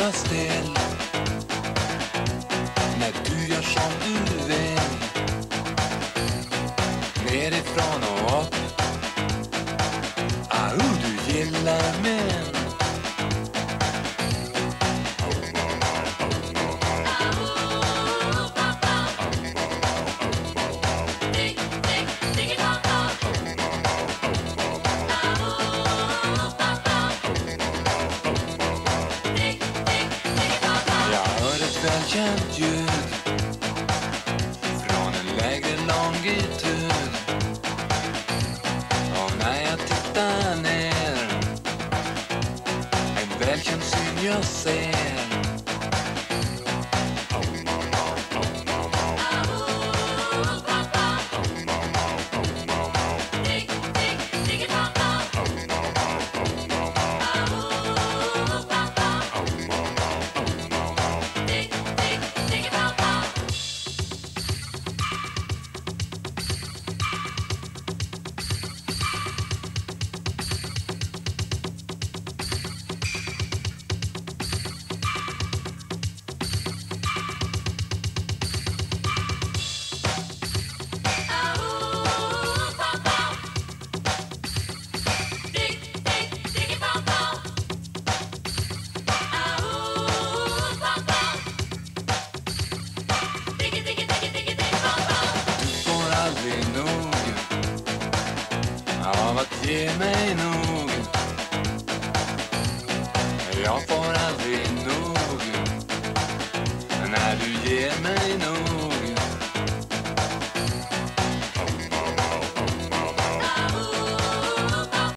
vara still när du gör som du vill. Nerifrån och upp Au, ah, oh, du gillar mig. Välkänt ljud från en lägre longitud Och när jag tittar ner. En välkänd syn jag ser att ge mig nog. Jag får aldrig nog. När du ger mig nog